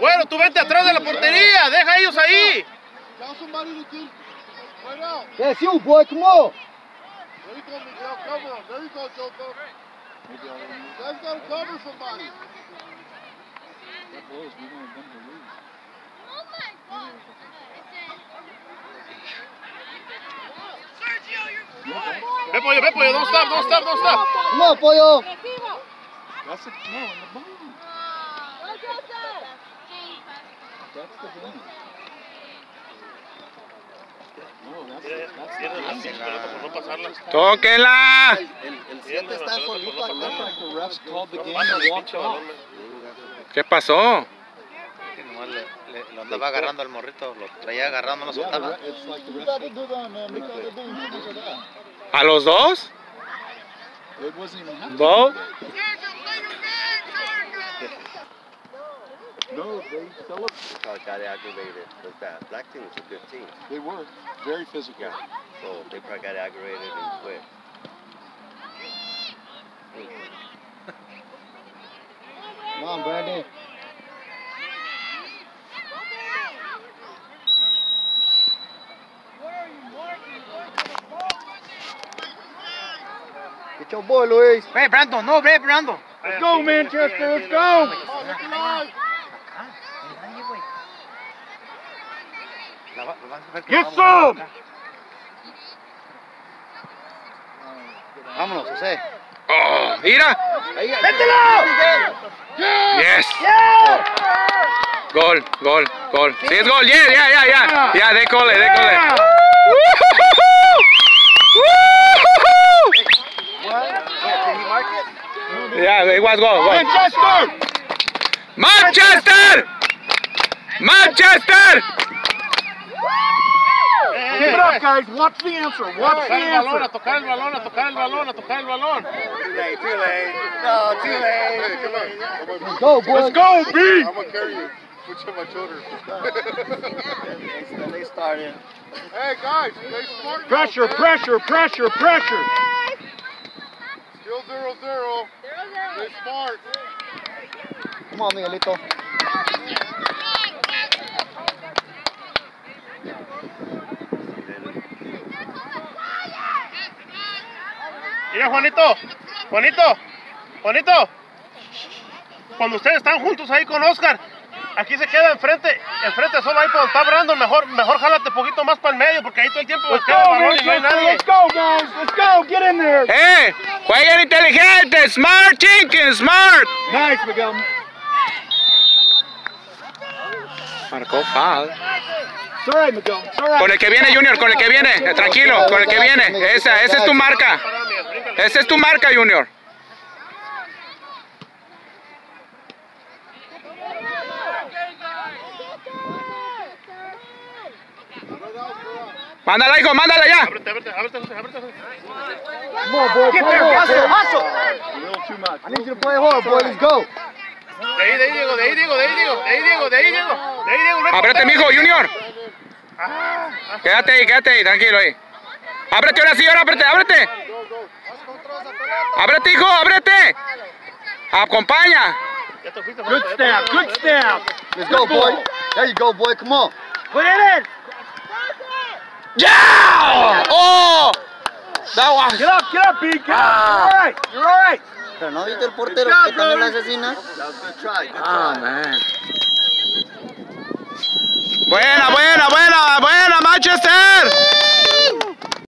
Bueno, tú vente atrás de la portería, deja a ellos ahí. That's you, boy. Come on. There you go, Miguel. Cover him. There you go, Joko. You guys gotta cover somebody. Ve pollo, ve pollo, don't stop, don't stop, don't stop. Come on, pollo. That's a, no, in the ball. That's the game. No, that's, that's Tiene las cinco, loco, por no pasarla. ¡Tóquenla! El, el 7 está solito acá. like the refs called the game Pásale, and walked pinche off. balón. ¿Qué pasó? Le, le- lo andaba agarrando al morrito, lo traía agarrando, no lo soltaba. Re- it's like the You refs. gotta do that, man. Look how they're doing. Look at that. ¿A los dos? It wasn't even happening. ¿Both? No, they celebrated. how it got aggravated was that black team was a good team. They were very physical. So they probably got aggravated and quit. Come on, Brandon. Get your boy, Luis. Hey, Brandon, no, ve, Brandon. Let's go, Manchester. Let's go. Que Get some. Vámonos, José. ¡Oh! ¡Mira! ¡Yes! Gol, gol, gol. Sí, es gol. Yeah, yeah, yeah, yeah. Ya, décole, décole. Yeah, it was goal. goal. Manchester. Manchester! Manchester! Keep it up, guys. Watch the answer. Watch the Tocar el balón, answer. a tocar el balón, a tocar el balón, a tocar el balón. Too late, too late. No, too late. Come on. Let's go, boy. Let's go, B. I'm gonna carry you. Put you on my shoulder. They started. Hey, guys. Stay smart. Pressure, pressure, pressure, pressure. Still zero zero. Come on, Miguelito. Mira, Juanito, Juanito, Juanito. Cuando ustedes están juntos ahí con Oscar, aquí se queda enfrente, enfrente solo ahí por donde está Brandon. Mejor, mejor jálate un poquito más para el medio, porque ahí todo el tiempo Let's queda el go, balón y no hay Manchester. nadie. Let's go, guys. Let's go. Get in there. ¡Eh! ¡Jueguen inteligente! ¡Smart chicken! ¡Smart! Nice, Miguel. Marcó foul. Right, right. Con el que viene, Junior, con el que viene. Eh, Tranquilo, con el que viene. Esa, esa es tu marca. Esa es tu marca, Junior. Mándala, hijo, mándala ya. Ábrete, ábrete, ábrete, ábrete. Come on, boy. Play hard. hustle, hustle. A little too much. I need you to play hard, boy. Let's go. De ahí, de ahí, Diego, de ahí, Diego, de ahí, Diego, de ahí, Diego, de ahí, Diego, de ahí, Diego. Ábrete, mijo, Junior. Quédate ahí, quédate ahí, tranquilo ahí. Ábrete ahora sí, ahora ábrete, ábrete. Ábrete, hijo, ábrete. Acompaña. Good snap. Good snap. Let's go, boy. There you go, boy. Come on. Put it in. Yeah! Oh! oh. That was... Get up, get up, B. Get ah. up. You're all right. You're all right. Pero no viste el portero job, que también la asesina. Ah, oh, man. Buena, buena, buena, buena, Manchester.